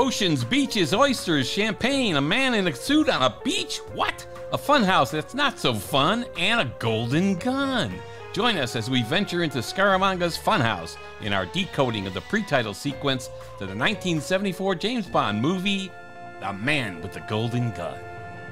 Oceans, beaches, oysters, champagne, a man in a suit on a beach? What? A funhouse that's not so fun, and a golden gun. Join us as we venture into Scaramanga's Funhouse in our decoding of the pre-title sequence to the 1974 James Bond movie, The Man with the Golden Gun.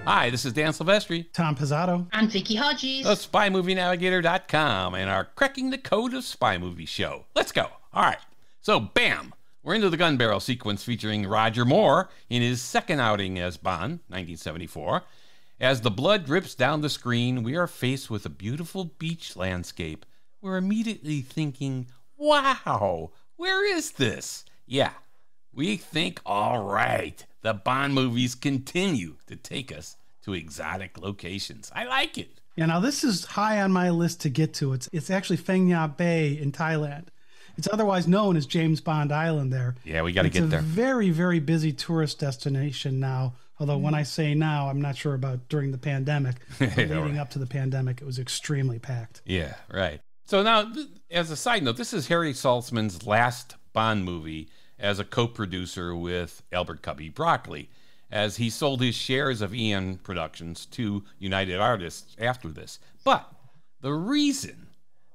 Hi, this is Dan Silvestri. Tom Pizzato. And Vicky Hodges. Of SpyMovieNavigator.com and our Cracking the Code of Spy Movie show. Let's go. All right. So, bam. We're into the gun barrel sequence featuring Roger Moore in his second outing as Bond, 1974. As the blood drips down the screen, we are faced with a beautiful beach landscape. We're immediately thinking, wow, where is this? Yeah, we think, all right, the Bond movies continue to take us to exotic locations. I like it. Yeah, now this is high on my list to get to. It's it's actually Phang Nga Bay in Thailand. It's otherwise known as James Bond Island there. Yeah, we got to get there. It's a very, very busy tourist destination now. Although when I mm. say now, I'm not sure about during the pandemic. leading right. up to the pandemic, it was extremely packed. Yeah, right. So now, as a side note, this is Harry Saltzman's last Bond movie as a co-producer with Albert Cubby Broccoli, as he sold his shares of Eon Productions to United Artists after this. But the reason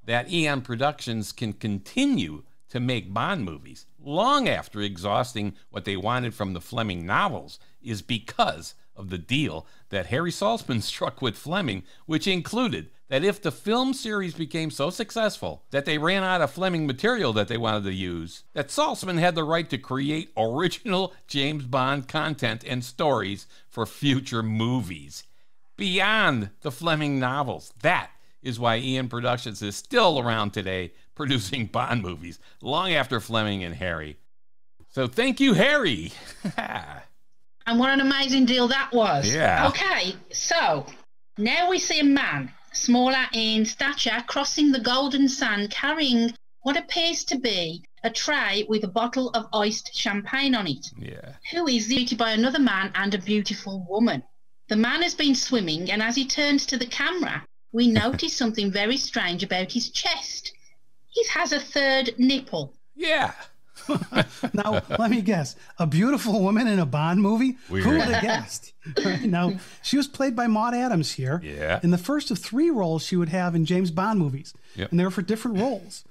that Eon Productions can continue to make Bond movies long after exhausting what they wanted from the Fleming novels is because of the deal that Harry Saltzman struck with Fleming, which included that if the film series became so successful that they ran out of Fleming material that they wanted to use, that Saltzman had the right to create original James Bond content and stories for future movies beyond the Fleming novels. That is why Eon Productions is still around today producing Bond movies long after Fleming and Harry. So thank you, Harry. And what an amazing deal that was. Yeah. Okay, so now we see a man, smaller in stature, crossing the golden sand carrying what appears to be a tray with a bottle of iced champagne on it. yeah. Who is greeted by another man and a beautiful woman. The man has been swimming, and as he turns to the camera, we notice something very strange about his chest. He has a third nipple. Yeah. Now, let me guess. A beautiful woman in a Bond movie? Who Weird. would have guessed? Right, now, she was played by Maud Adams here. Yeah. In the first of three roles she would have in James Bond movies. Yep. And they were for different roles.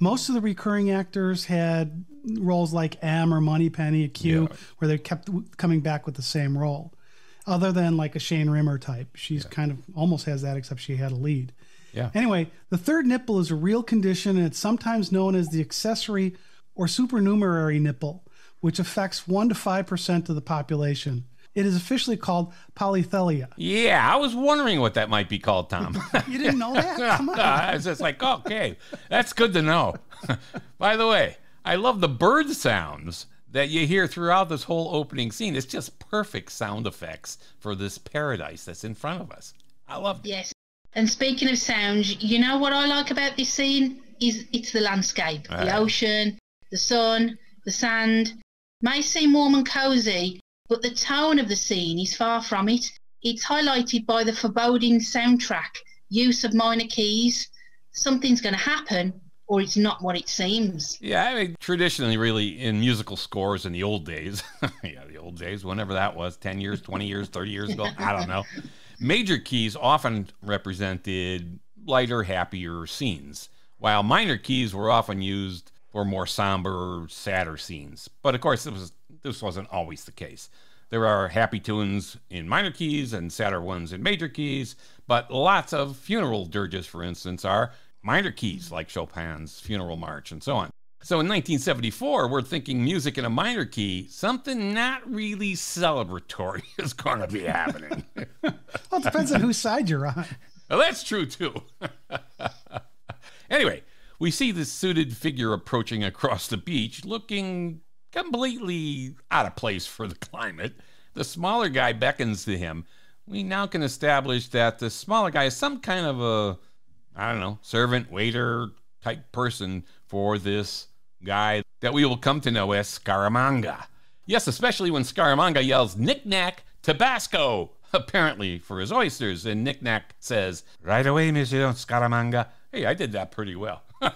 Most of the recurring actors had roles like M or Moneypenny at Q, Yeah. where they kept coming back with the same role. Other than like a Shane Rimmer type. She's kind of almost has that, except she had a lead. Yeah. Anyway, the third nipple is a real condition and it's sometimes known as the accessory or supernumerary nipple, which affects 1 to 5% of the population. It is officially called polythelia. Yeah, I was wondering what that might be called, Tom. You didn't know that? Come on. I was just like, okay, that's good to know. By the way, I love the bird sounds that you hear throughout this whole opening scene. It's just perfect sound effects for this paradise that's in front of us. I love it. Yes. And speaking of sounds, you know what I like about this scene is it's the landscape, the Ah. ocean, the sun, the sand. May seem warm and cozy, but the tone of the scene is far from it. It's highlighted by the foreboding soundtrack, use of minor keys. Something's going to happen, or it's not what it seems. Yeah, I mean, traditionally, really, in musical scores in the old days, yeah, the old days, whenever that was 10 years, 20 years, 30 years ago, I don't know. Major keys often represented lighter, happier scenes, while minor keys were often used for more somber, sadder scenes. But of course, it was, this wasn't always the case. There are happy tunes in minor keys and sadder ones in major keys, but lots of funeral dirges, for instance, are minor keys like Chopin's Funeral March and so on. So in 1974, we're thinking music in a minor key, something not really celebratory is going to be happening. Well, it depends on whose side you're on. Well, that's true too. anyway, we see this suited figure approaching across the beach, looking completely out of place for the climate. The smaller guy beckons to him. We now can establish that the smaller guy is some kind of a, I don't know, servant, waiter type person for this guy that we will come to know as Scaramanga. Yes, especially when Scaramanga yells, Nick Nack, Tabasco, apparently for his oysters. And Nick Nack says, Right away, Monsieur Scaramanga. Hey, I did that pretty well.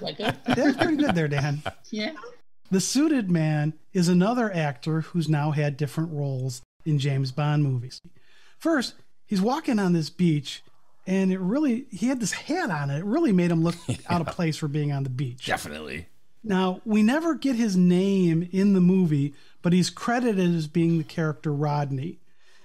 Like, That's pretty good there, Dan. yeah. The suited man is another actor who's now had different roles in James Bond movies. First, he's walking on this beach, and it really, he had this hat on it. It really made him look out of place for being on the beach. Definitely. Now, we never get his name in the movie, but he's credited as being the character Rodney.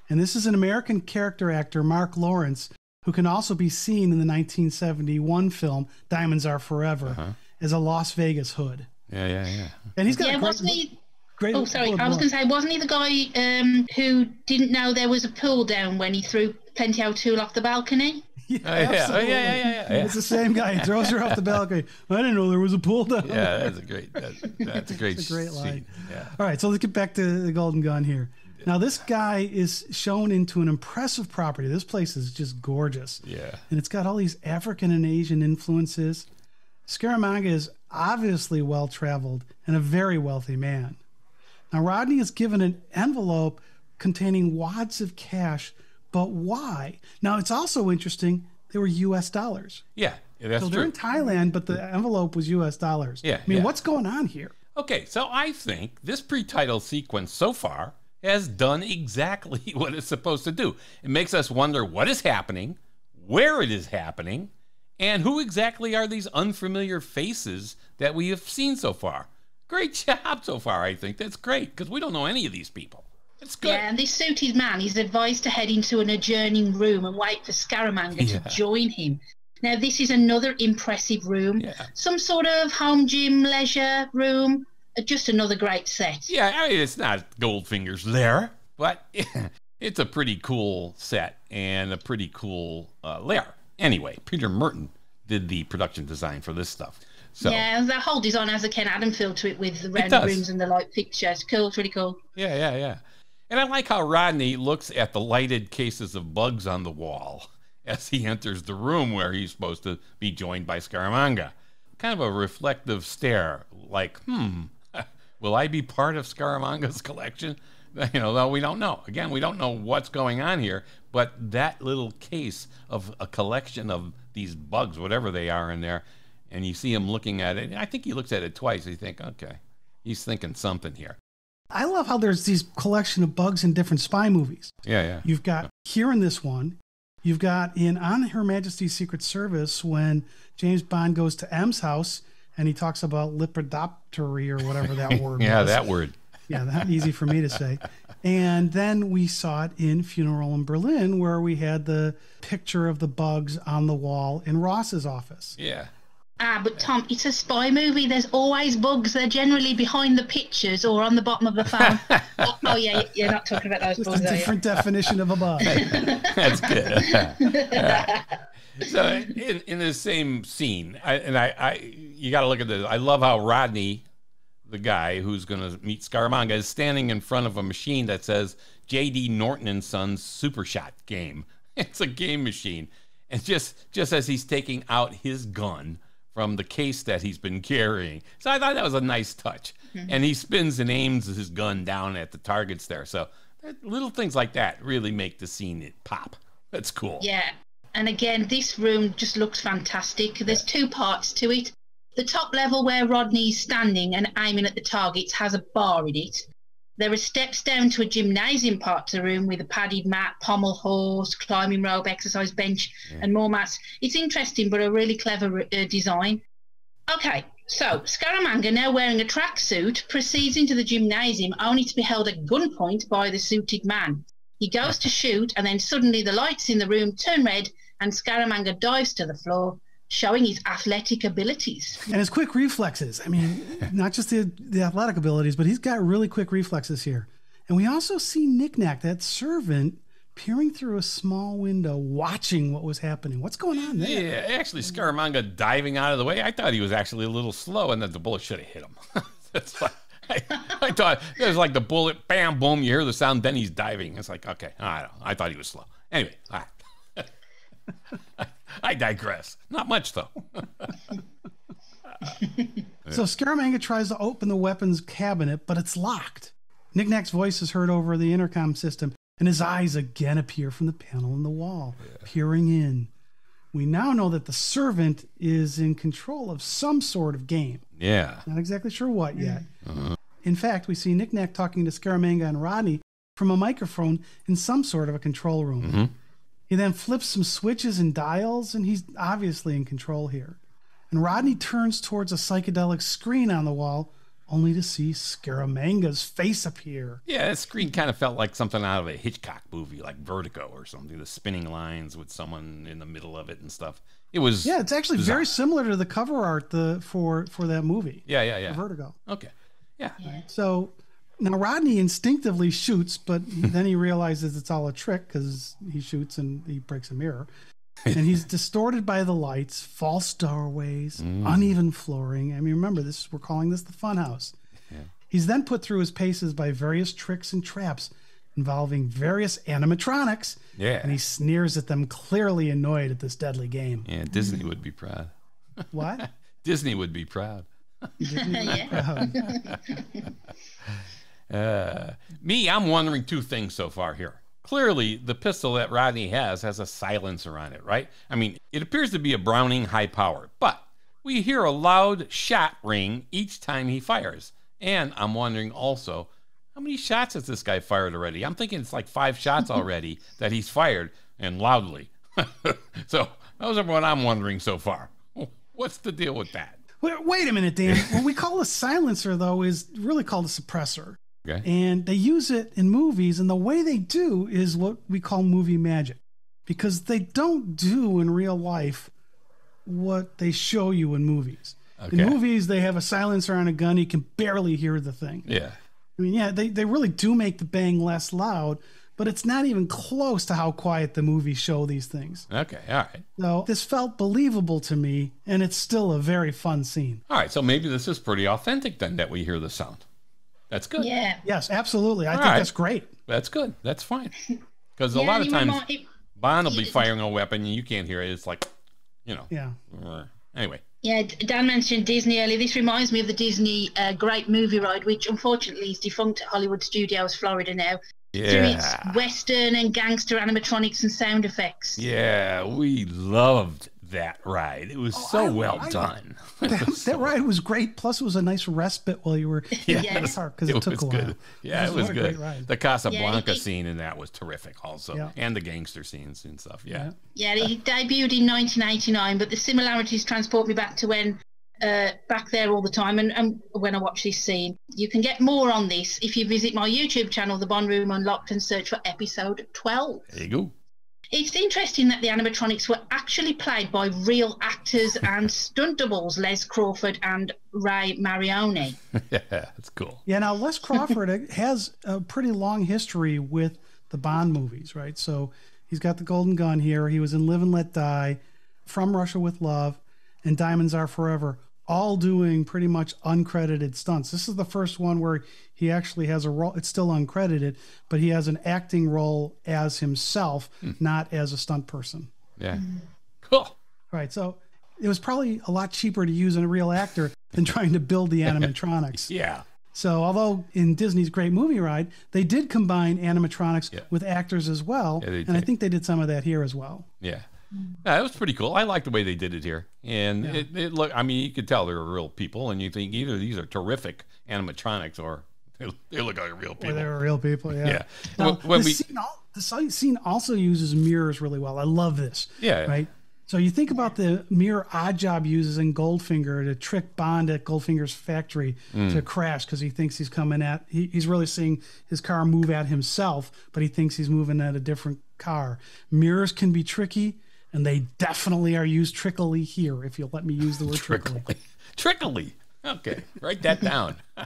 And this is an American character actor, Mark Lawrence, who can also be seen in the 1971 film Diamonds Are Forever uh-huh. as a Las Vegas hood. Yeah, yeah, yeah. And he's got Yeah, a great, wasn't he? Great Oh, sorry. I was going to say, wasn't he the guy um, who didn't know there was a pool down when he threw Plenty O'Toole off the balcony? Yeah, Oh, yeah. Oh, yeah, yeah, yeah, yeah, yeah. It's the same guy. He throws her off the balcony. I didn't know there was a pool down there. Yeah, that's a great. That's, that's a great. It's a great scene. line. Yeah. All right, so let's get back to the Golden Gun here. Now, this guy is shown into an impressive property. This place is just gorgeous. Yeah. And it's got all these African and Asian influences. Scaramanga is obviously well traveled and a very wealthy man. Now, Rodney is given an envelope containing wads of cash, but why? Now, it's also interesting, they were US dollars. Yeah. that's So they're true. in Thailand, but the envelope was US dollars. Yeah, I mean, yeah. what's going on here? Okay, so I think this pre-title sequence so far has done exactly what it's supposed to do. It makes us wonder what is happening, where it is happening, and who exactly are these unfamiliar faces that we have seen so far. Great job so far, I think. That's great because we don't know any of these people. It's good. Yeah, and this suited man is advised to head into an adjoining room and wait for Scaramanga Yeah. to join him. Now, this is another impressive room. Yeah. Some sort of home gym, leisure room. uh, Just another great set. Yeah, I mean, it's not Goldfinger's lair, but it's a pretty cool set and a pretty cool uh, lair. Anyway, Peter Murton did the production design for this stuff. So, yeah, the whole design has a Ken Adam feel to it with the round rooms and the light fixture. It's cool, it's really cool. Yeah, yeah, yeah, And I like how Rodney looks at the lighted cases of bugs on the wall as he enters the room where he's supposed to be joined by Scaramanga. Kind of a reflective stare, like, hmm, will I be part of Scaramanga's collection? You know, though we don't know. Again, we don't know what's going on here, but that little case of a collection of these bugs, whatever they are in there, and you see him looking at it. I think he looks at it twice. You think, okay, he's thinking something here. I love how there's these collection of bugs in different spy movies. Yeah, yeah. You've got here in this one, you've got in On Her Majesty's Secret Service when James Bond goes to M's house and he talks about lepidoptery or whatever that word Yeah, was. that word. Yeah, that easy for me to say. And then we saw it in Funeral in Berlin where we had the picture of the bugs on the wall in Ross's office. Yeah. Ah, but Tom, it's a spy movie. There's always bugs. They're generally behind the pictures or on the bottom of the phone. oh, oh, yeah, you're not talking about those Just bugs, a are you? different definition of a bug. That's good. so in, in the same scene, I, and I, I you got to look at this. I love how Rodney, the guy who's going to meet Scaramanga, is standing in front of a machine that says J.D. Norton and Sons Super Shot game. It's a game machine, and just just as he's taking out his gun from the case that he's been carrying, so I thought that was a nice touch. Mm-hmm. And he spins and aims his gun down at the targets there. So little things like that really make the scene it pop. That's cool. Yeah. And again, this room just looks fantastic. There's two parts to it. The top level where Rodney's standing and aiming at the targets has a bar in it. There are steps down to a gymnasium part of the room with a padded mat, pommel horse, climbing rope, exercise bench, and more mats. It's interesting, but a really clever uh, design. Okay, so Scaramanga, now wearing a tracksuit, proceeds into the gymnasium only to be held at gunpoint by the suited man. He goes to shoot, and then suddenly the lights in the room turn red, and Scaramanga dives to the floor, showing his athletic abilities. and his quick reflexes. I mean, not just the, the athletic abilities, but he's got really quick reflexes here. And we also see Nick Nack, that servant, peering through a small window, watching what was happening. What's going on there? Yeah, actually, Scaramanga diving out of the way. I thought he was actually a little slow, and that the bullet should have hit him. That's why I, I thought it was like the bullet, bam, boom. You hear the sound, then he's diving. It's like okay, I don't. I thought he was slow. Anyway, all right. I digress. Not much though. So Scaramanga tries to open the weapons cabinet, but it's locked. Nick Nack's voice is heard over the intercom system, and his eyes again appear from the panel in the wall, peering in. We now know that the servant is in control of some sort of game. Yeah. Not exactly sure what yet. Uh-huh. In fact, we see Nick Nack talking to Scaramanga and Rodney from a microphone in some sort of a control room. Mhm. He then flips some switches and dials, and he's obviously in control here. And Rodney turns towards a psychedelic screen on the wall, only to see Scaramanga's face appear. Yeah, that screen kind of felt like something out of a Hitchcock movie, like Vertigo or something. The spinning lines with someone in the middle of it and stuff. It was. Yeah, it's actually bizarre. very similar to the cover art the for for that movie, Yeah, yeah, yeah. Vertigo. Okay. Yeah. So now Rodney instinctively shoots, but then he realizes it's all a trick because he shoots and he breaks a mirror. and he's distorted by the lights, false doorways, mm. uneven flooring. I mean, remember this? We're calling this the funhouse. He's then put through his paces by various tricks and traps involving various animatronics, Yeah. and he sneers at them, clearly annoyed at this deadly game. Yeah, Disney would be proud. What? Disney would be proud. yeah. Uh, me, I'm wondering two things so far here. Clearly, the pistol that Rodney has has a silencer on it, right? I mean, it appears to be a Browning high power, but we hear a loud shot ring each time he fires. And I'm wondering also, how many shots has this guy fired already? I'm thinking it's like five shots already that he's fired and loudly. so those are what I'm wondering so far. What's the deal with that? Wait, wait a minute, Dan. what we call a silencer, though, is really called a suppressor. Okay. And they use it in movies, and the way they do is what we call movie magic. Because they don't do in real life what they show you in movies. Okay. In movies, they have a silencer on a gun, you can barely hear the thing. Yeah. I mean, yeah, they, they really do make the bang less loud, but it's not even close to how quiet the movies show these things. Okay. All right. So this felt believable to me, and it's still a very fun scene. All right. So maybe this is pretty authentic then that we hear the sound. That's good. yeah. Yes, absolutely. I think right. that's great. That's good. That's fine. Because a lot of times remind- it- Bond will be firing a weapon and you can't hear it. It's like, you know. Yeah. uh, Anyway. Yeah, Dan mentioned Disney earlier. This reminds me of the Disney uh, Great Movie Ride, which unfortunately is defunct at Hollywood Studios, Florida now. Yeah. Through its Western and gangster animatronics and sound effects. Yeah. We loved that ride. It was so I- well I- done. That, that ride was great. Plus, it was a nice respite while you were in the Yes. park because it, took a was while. good. Yeah, it It was was a great good. The Casablanca it- scene in that was terrific also. Yeah. And the gangster scenes and stuff. Yeah. Yeah, it debuted in 1989, but the similarities transport me back to when uh, back there all the time. And, and when I watch this scene, you can get more on this if you visit my YouTube channel, The Bond Room Unlocked, and search for episode 12. There you go. It's interesting that the animatronics were actually played by real actors and stunt doubles, Les Crawford and Ray Marioni. yeah. That's cool. Yeah, now Les Crawford has a pretty long history with the Bond movies, right? So he's got the Golden Gun here. He was in Live and Let Die, From Russia with Love, and Diamonds Are Forever, all doing pretty much uncredited stunts. This is the first one where he actually has a role. It's still uncredited, but he has an acting role as himself, hmm. not as a stunt person. Yeah. Mm-hmm. Cool. Right. So it was probably a lot cheaper to use a real actor than trying to build the animatronics. Yeah. So, although in Disney's Great Movie Ride, they did combine animatronics Yeah. with actors as well, Yeah, and I think they did some of that here as well. Yeah. Yeah, it was pretty cool. I like the way they did it here. And it, it look I mean, you could tell they were real people and you think either these are terrific animatronics or they, they look like real Or people. they were real people. Yeah. Yeah. Now, When- the, we- scene the scene also uses mirrors really well. I love this. Yeah. Right. So you think about the mirror Oddjob uses in Goldfinger to trick Bond at Goldfinger's factory Mm. to crash because he thinks he's coming at. He, he's really seeing his car move at himself, but he thinks he's moving at a different car. Mirrors can be tricky, and they definitely are used trickily here. If you'll let me use the word trickily. Trickly. Trickly. Okay. Write that down. All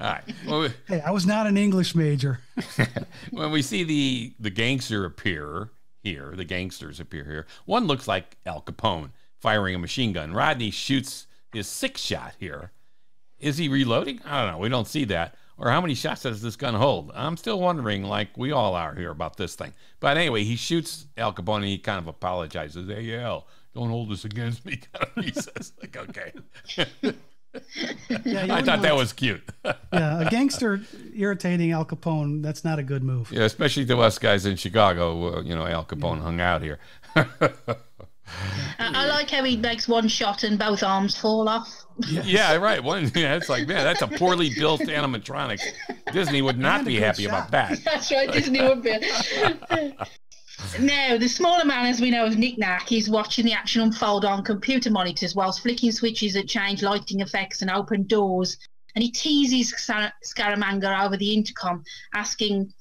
right. We, Hey, I was not an English major. when we see the the gangster appear here, the gangsters appear here. One looks like Al Capone firing a machine gun. Rodney shoots his six shot here. Is he reloading? I don't know. We don't see that. Or how many shots does this gun hold? I'm still wondering, like we all are here about this thing. But anyway, he shoots Al Capone and he kind of apologizes. Hey, Al, don't hold this against me. he says, like, okay. Yeah, I thought that was cute. yeah, a gangster irritating Al Capone. That's not a good move. Yeah, especially to us guys in Chicago. Uh, you know, Al Capone hung out here. I, I like how he makes one shot and both arms fall off. Yeah, right. One, yeah, it's like, man, that's a poorly built animatronic. Disney would not be good happy about that. That's right, Disney would be. now, the smaller man, as we know of Nick Nack, is watching the action unfold on computer monitors whilst flicking switches that change lighting effects and open doors. And he teases Scar- Scaramanga over the intercom, asking,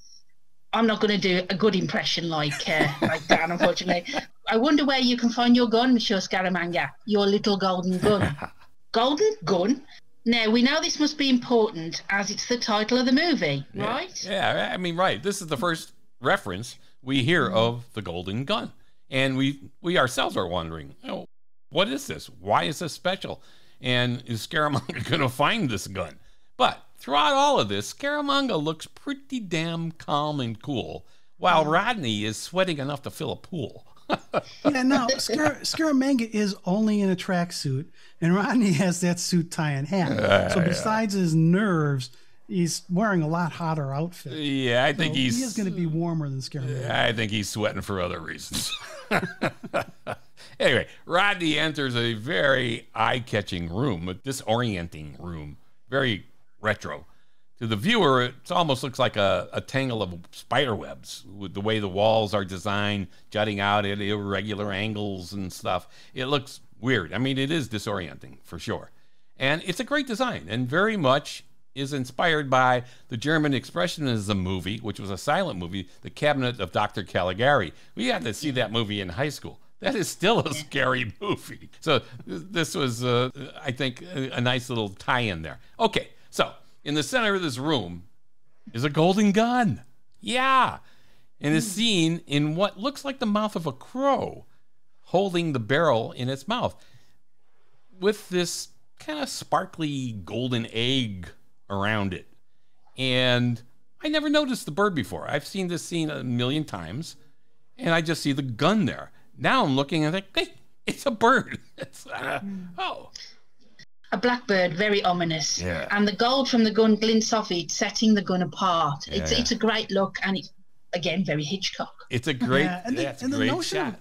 I'm not going to do a good impression like uh, like Dan, unfortunately. I wonder where you can find your gun, Monsieur Scaramanga, your little golden gun. golden gun? Now, we know this must be important as it's the title of the movie, right? Yeah, I mean, right. This is the first reference we hear of the Golden Gun, and we we ourselves are wondering, you know, what is this? Why is this special? And is Scaramanga going to find this gun? But throughout all of this, Scaramanga looks pretty damn calm and cool, while Rodney is sweating enough to fill a pool. Yeah, no, Scar- Scaramanga is only in a tracksuit, and Rodney has that suit tie in half. so besides his nerves, he's wearing a lot hotter outfit. yeah, I think So he's he is going to be warmer than Scaramanga. Yeah, I think he's sweating for other reasons. anyway, Rodney enters a very eye catching room, a disorienting room, very retro. To the viewer, it almost looks like a, a tangle of spider webs with the way the walls are designed, jutting out at irregular angles and stuff. It looks weird. I mean, it is disorienting for sure. And it's a great design and very much is inspired by the German Expressionism movie, which was a silent movie, The Cabinet of Dr. Caligari. We had to see that movie in high school. That is still a scary movie. So this was, uh, I think, a, nice little tie-in there. Okay, so in the center of this room is a golden gun. Yeah, and is seen in what looks like the mouth of a crow, holding the barrel in its mouth with this kind of sparkly golden egg around it. And I never noticed the bird before. I've seen this scene a million times, and I just see the gun there. Now I'm looking and I think, hey, it's a bird. It's, uh, oh, A blackbird, very ominous. Yeah. And the gold from the gun glints off it, setting the gun apart. It's Yeah. it's a great look, and it's again very Hitchcock. it's a great, Yeah, and the- yeah, it's a and the great notion of- shot.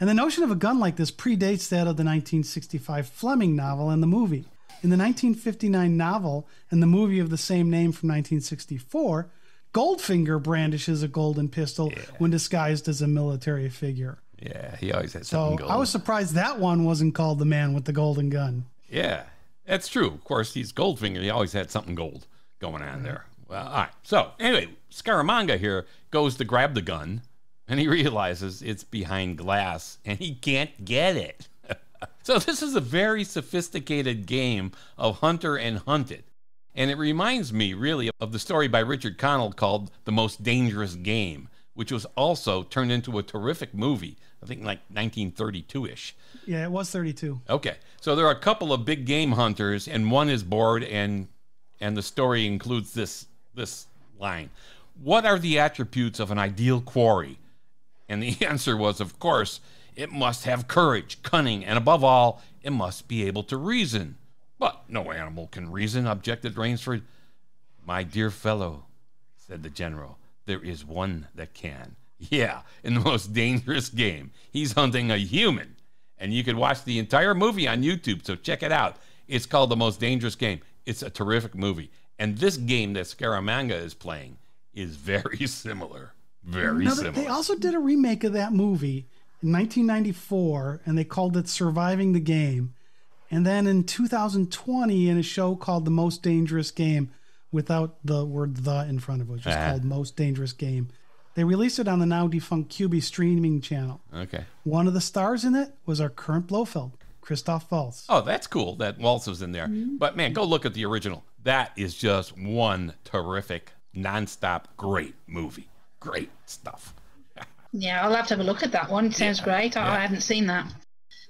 And the notion of a gun like this predates that of the 1965 Fleming novel and the movie. In the 1959 novel and the movie of the same name from 1964, Goldfinger brandishes a golden pistol when disguised as a military figure. Yeah, he always had So something golden. I was surprised that one wasn't called The Man with the Golden Gun. Yeah, that's true. Of course, he's Goldfinger. He always had something gold going on mm-hmm. there. Well, all right. So, anyway, Scaramanga here goes to grab the gun, and he realizes it's behind glass, and he can't get it. so, this is a very sophisticated game of hunter and hunted. And it reminds me really of the story by Richard Connell called The Most Dangerous Game, which was also turned into a terrific movie, I think like 1932 ish. Yeah, it was 32. Okay, so there are a couple of big game hunters, and one is bored, and and the story includes this this line: What are the attributes of an ideal quarry? And the answer was, of course, it must have courage, cunning, and above all, it must be able to reason. But no animal can reason, objected Rainsford. My dear fellow, said the general, there is one that can. Yeah, in the most dangerous game. He's hunting a human. And you could watch the entire movie on YouTube, so check it out. It's called The Most Dangerous Game. It's a terrific movie. And this game that Scaramanga is playing is very similar. Very Now, similar. they also did a remake of that movie in 1994, and they called it Surviving the Game. And then in 2020, in a show called The Most Dangerous Game, without the word "the" in front of it, just Ah. called Most Dangerous Game. They released it on the now defunct Quibi streaming channel. okay. One of the stars in it was our current Blofeld, Christoph Waltz. Oh, that's cool that Waltz was in there. Mm-hmm. But man, go look at the original. That is just one terrific, nonstop, great movie. Great stuff. Yeah, I'll have to have a look at that one. It sounds great. Oh, I, I haven't seen that.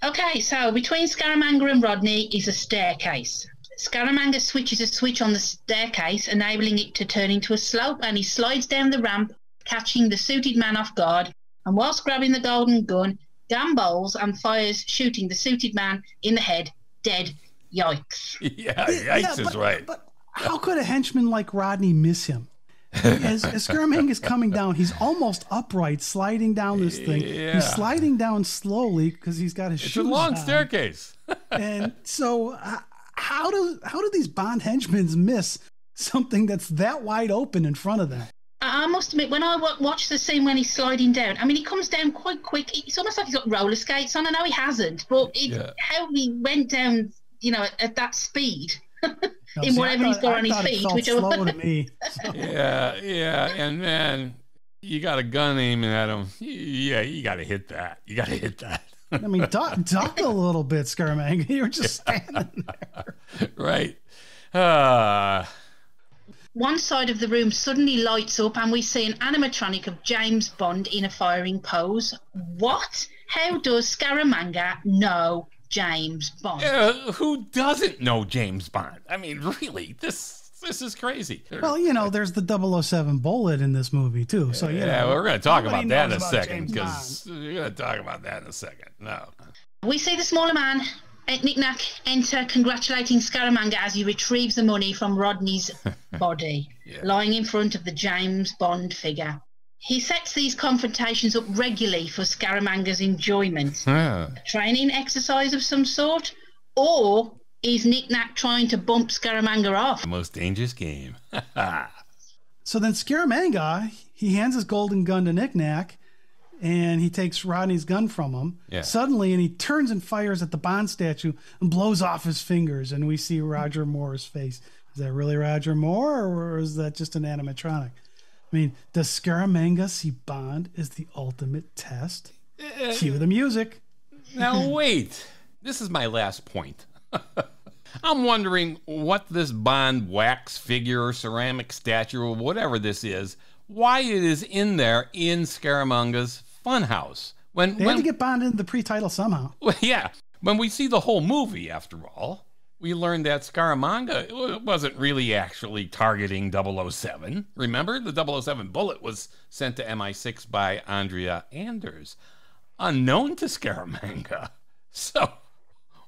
Okay, so between Scaramanga and Rodney is a staircase. Scaramanga switches a switch on the staircase, enabling it to turn into a slope, and he slides down the ramp, catching the suited man off guard. And whilst grabbing the golden gun, Dan bowls and fires, shooting the suited man in the head, dead. Yikes. yeah, Yikes is but, right. But how could a henchman like Rodney miss him? as, as Scaramanga is coming down, he's almost upright, sliding down this thing. Yeah. He's sliding down slowly because he's got his It's a long on. staircase. And so, uh, how do how do these Bond henchmen miss something that's that wide open in front of them? I I must admit, when I watch the scene when he's sliding down, I mean, he comes down quite quick. It's almost like he's got roller skates on. I know he hasn't, but it, Yeah. how he went down, you know, at, at that speed. No, In see, I whatever he's got I on his feet, felt which I- slow to me. yeah, yeah, and then you got a gun aiming at him. Yeah, you got to hit that. You got to hit that. I mean, duck, duck a little bit, Scaramanga. You were just standing there. right. Uh, One side of the room suddenly lights up, and we see an animatronic of James Bond in a firing pose. What? How does Scaramanga know James Bond? uh, who doesn't know James Bond? I mean, really, this this is crazy. Well, you know, there's the 007 bullet in this movie too. So you yeah, know, we're going to talk about that in a about second because we're going to talk about that in a second. No. We see the smaller man, eh, Nick Nack, enter congratulating Scaramanga as he retrieves the money from Rodney's body, lying in front of the James Bond figure. He sets these confrontations up regularly for Scaramanga's enjoyment. Huh. A training exercise of some sort? Or is Nick Nack trying to bump Scaramanga off? The most dangerous game. So then Scaramanga, he hands his golden gun to Nick Nack and he takes Rodney's gun from him Yeah. suddenly and he turns and fires at the Bond statue and blows off his fingers. And we see Roger Moore's face. Is that really Roger Moore or is that just an animatronic? I mean, does Scaramanga see Bond as the ultimate test? Uh, Cue the music. Now, wait. This is my last point. I'm wondering what this Bond wax figure or ceramic statue or whatever this is, why it is in there in Scaramanga's funhouse. When, They when had to get Bond into the pre-title somehow. Well, yeah. When we see the whole movie, after all, we learned that Scaramanga wasn't really actually targeting 007. Remember, the 007 bullet was sent to MI6 by Andrea Anders, unknown to Scaramanga. So,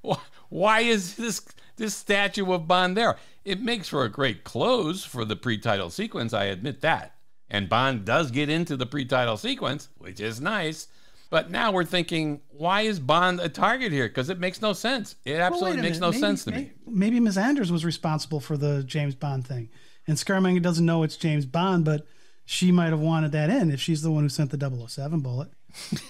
wh- why is this this statue of Bond there? It makes for a great close for the pre-title sequence, I admit that. And Bond does get into the pre-title sequence, which is nice. But now we're thinking, why is Bond a target here? Because it makes no sense. It absolutely a makes no Maybe- sense to me. Maybe Ms. Anders was responsible for the James Bond thing, and Scaramanga doesn't know it's James Bond, but she might have wanted that in if she's the one who sent the 007 bullet.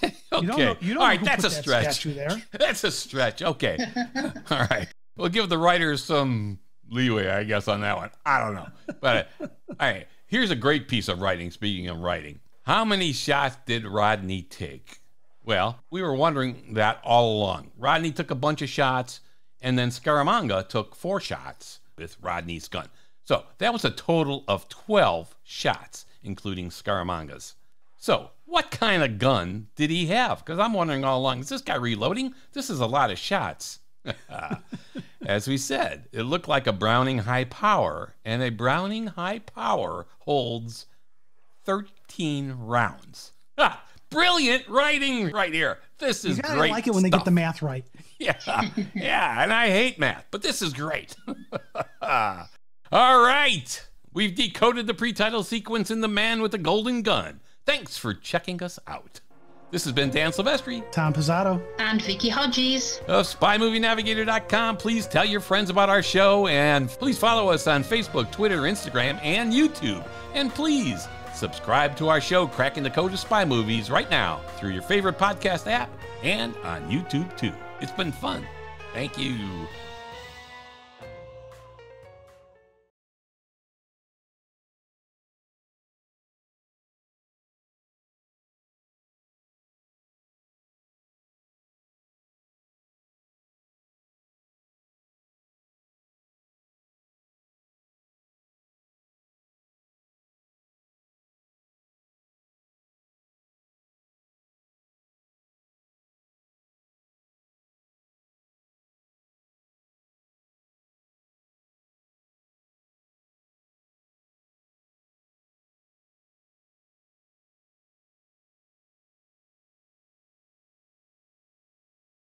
Okay. You don't know, you don't All know who that's a that stretch. there. That's a stretch. Okay. All right. We'll give the writers some leeway, I guess, on that one. I don't know. But, uh, all right. Here's a great piece of writing. Speaking of writing, how many shots did Rodney take? Well, we were wondering that all along. Rodney took a bunch of shots, and then Scaramanga took four shots with Rodney's gun. So that was a total of 12 shots, including Scaramanga's. So, what kind of gun did he have? Because I'm wondering all along, is this guy reloading? This is a lot of shots. As we said, it looked like a Browning high power, and a Browning high power holds 13 rounds. Ah, brilliant writing right here. This is You gotta great. like it when they get the math right. Yeah, yeah, and I hate math, but this is great. All right, we've decoded the pre-title sequence in The Man with the Golden Gun. Thanks for checking us out. This has been Dan Silvestri Tom Pizzato. And Vicky Hodges. of SpyMovieNavigator.com. Please tell your friends about our show and please follow us on Facebook, Twitter, Instagram, and YouTube. And please subscribe to our show, Cracking the Code of Spy Movies, right now through your favorite podcast app and on YouTube too. It's been fun. Thank you.